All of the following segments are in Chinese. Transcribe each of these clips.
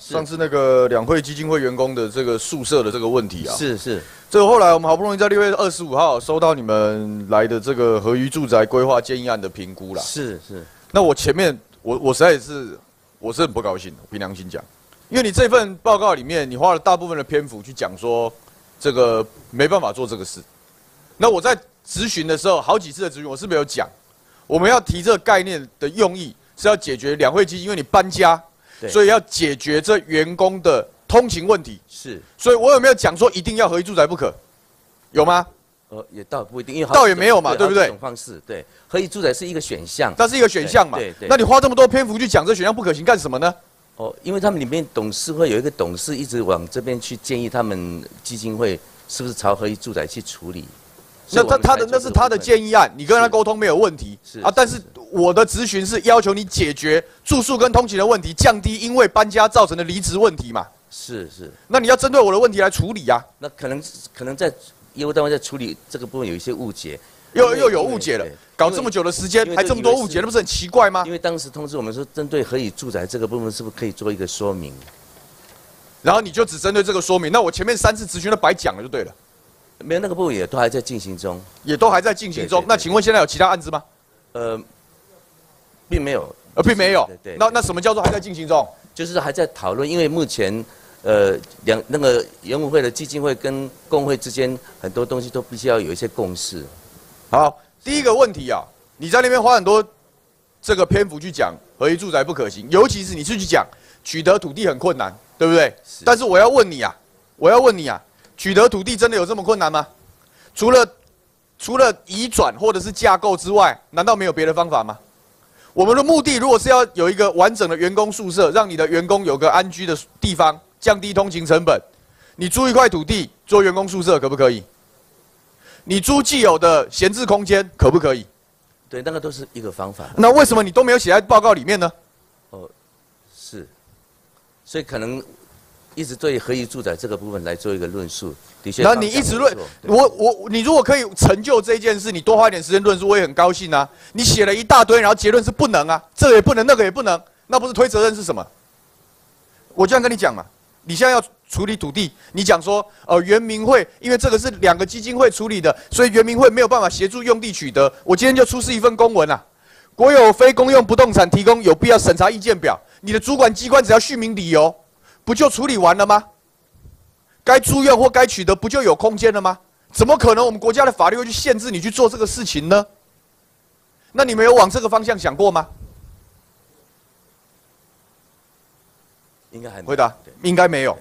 上次那个两会基金会员工的这个宿舍的这个问题啊，是是，这个后来我们好不容易在六月二十五号收到你们来的这个合于住宅规划建议案的评估啦。是是，那我前面我我实在是我是很不高兴的，凭良心讲，因为你这份报告里面你花了大部分的篇幅去讲说这个没办法做这个事。那我在咨询的时候，好几次的咨询我是没有讲，我们要提这个概念的用意是要解决两会期，因为你搬家，所以要解决这员工的通勤问题。是，所以我有没有讲说一定要合一住宅不可？有吗？呃，也倒不一定，因为倒也没有嘛，对不对？种方式，对，合一住宅是一个选项，它是一个选项嘛。对对。那你花这么多篇幅去讲这选项不可行干什么呢？哦，因为他们里面董事会有一个董事一直往这边去建议他们基金会是不是朝合一住宅去处理。那他他的那是他的建议案，你跟他沟通没有问题。是啊，但是我的咨询是要求你解决住宿跟通勤的问题，降低因为搬家造成的离职问题嘛。是是。那你要针对我的问题来处理呀。那可能可能在。业务单位在处理这个部分有一些误解，又又有误解了，搞这么久的时间还这么多误解，那不是很奇怪吗？因为当时通知我们说，针对何以住宅这个部分，是不是可以做一个说明？然后你就只针对这个说明，那我前面三次咨询都白讲了就对了。没有那个部分也都还在进行中，也都还在进行中。那请问现在有其他案子吗？呃，并没有，呃，并没有。对，那那什么叫做还在进行中？就是还在讨论，因为目前。呃，两那个研委会的基金会跟工会之间很多东西都必须要有一些共识。好，第一个问题啊，你在那边花很多这个篇幅去讲合一住宅不可行，尤其是你是去讲取得土地很困难，对不对？但是我要问你啊，我要问你啊，取得土地真的有这么困难吗？除了除了移转或者是架构之外，难道没有别的方法吗？我们的目的如果是要有一个完整的员工宿舍，让你的员工有个安居的地方。降低通勤成本，你租一块土地做员工宿舍可不可以？你租既有的闲置空间可不可以？对，那个都是一个方法。那为什么你都没有写在报告里面呢？哦，是，所以可能一直对合宜住宅这个部分来做一个论述，的确。那你一直论我我你如果可以成就这件事，你多花一点时间论述，我也很高兴啊。你写了一大堆，然后结论是不能啊，这个也不能，那个也不能，那不是推责任是什么？我这样跟你讲嘛。你现在要处理土地，你讲说，呃，原民会因为这个是两个基金会处理的，所以原民会没有办法协助用地取得。我今天就出示一份公文啊，国有非公用不动产提供有必要审查意见表，你的主管机关只要续名理由，不就处理完了吗？该住院或该取得不就有空间了吗？怎么可能我们国家的法律会去限制你去做这个事情呢？那你没有往这个方向想过吗？应该还回答，应该没有。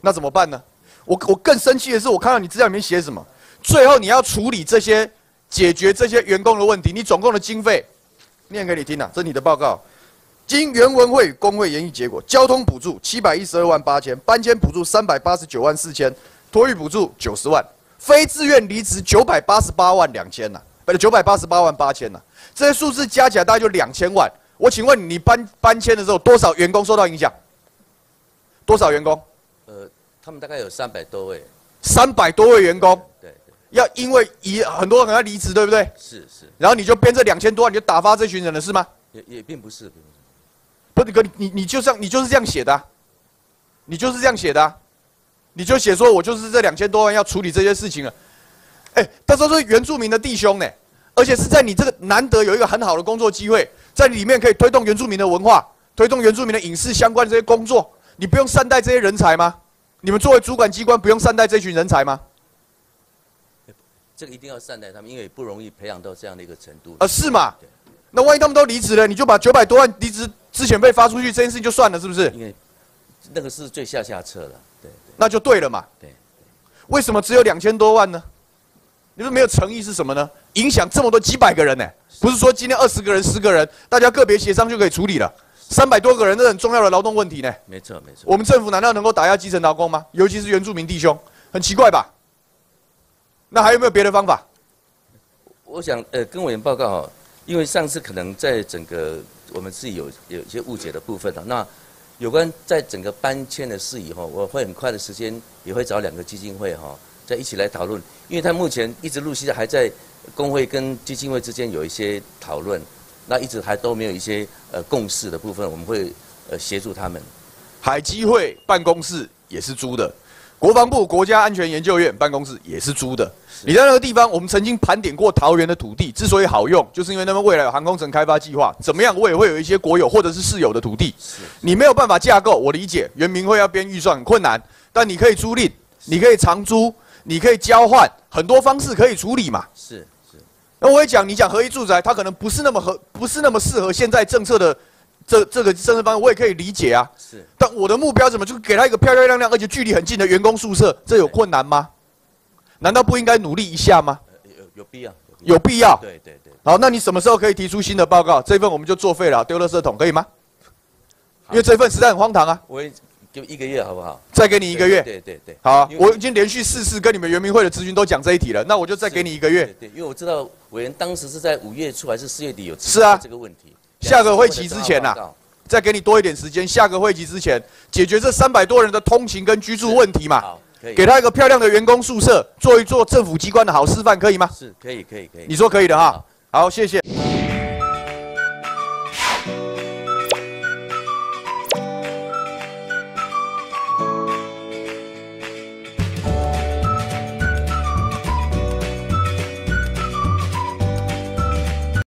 那怎么办呢？我我更生气的是，我看到你资料里面写什么，最后你要处理这些，解决这些员工的问题，你总共的经费，念给你听啊，这是你的报告。经原文会工会研议结果，交通补助七百一十二万八千，搬迁补助三百八十九万四千，托育补助九十万，非自愿离职九百八十八万两千呐，不是九百八十八万八千呐，这些数字加起来大概就两千万。我请问你，搬搬迁的时候，多少员工受到影响？多少员工？呃，他们大概有三百多位。三百多位员工。要因为以很多人要离职，对不对？是是。然后你就编这两千多万，你就打发这群人了，是吗？也也并不是。不是哥，你你就像你就是这样写的，你就是这样写的，你就写说我就是这两千多万要处理这些事情了。哎，他说是原住民的弟兄呢，而且是在你这个难得有一个很好的工作机会，在里面可以推动原住民的文化，推动原住民的影视相关这些工作。你不用善待这些人才吗？你们作为主管机关不用善待这群人才吗？这个一定要善待他们，因为不容易培养到这样的一个程度。啊，是吗？那万一他们都离职了，你就把九百多万离职之前被发出去这件事情就算了，是不是？因为那个是最下下策了，对。那就对了嘛。对。为什么只有两千多万呢？你说没有诚意是什么呢？影响这么多几百个人呢？不是说今天二十个人、十个人，大家个别协商就可以处理了。三百多个人，这很重要的劳动问题呢。没错，没错。我们政府难道能够打压基层劳工吗？尤其是原住民弟兄，很奇怪吧？那还有没有别的方法？我想，呃，跟委员报告哈，因为上次可能在整个我们自己有有一些误解的部分的。那有关在整个搬迁的事宜哈，我会很快的时间也会找两个基金会哈，在一起来讨论，因为他目前一直陆续还在工会跟基金会之间有一些讨论。那一直还都没有一些呃共识的部分，我们会呃协助他们。海基会办公室也是租的，国防部国家安全研究院办公室也是租的。你在那个地方，我们曾经盘点过桃园的土地，之所以好用，就是因为那边未来有航空城开发计划，怎么样，我也会有一些国有或者是私有的土地。你没有办法架构，我理解，原民会要编预算很困难，但你可以租赁，你可以长租，你可以交换，很多方式可以处理嘛。是是。那我也讲，你讲合一住宅，它可能不是那么合，不是那么适合现在政策的这这个政策方案，我也可以理解啊。是。但我的目标怎么就给他一个漂漂亮亮而且距离很近的员工宿舍？这有困难吗？难道不应该努力一下吗？有有必要，有必要。对对对。好，那你什么时候可以提出新的报告？这份我们就作废了，丢垃圾桶，可以吗？因为这份实在很荒唐啊。我就一个月好不好？再给你一个月。对对对。好啊，我已经连续四次跟你们圆明会的咨询都讲这一题了，那我就再给你一个月。对，因为我知道委员当时是在五月初还是四月底有是啊这个问题。下个会期之前呐，再给你多一点时间，下个会期之前解决这三百多人的通勤跟居住问题嘛。给他一个漂亮的员工宿舍，做一做政府机关的好示范，可以吗？是可以，可以，可以。你说可以的哈，好，谢谢。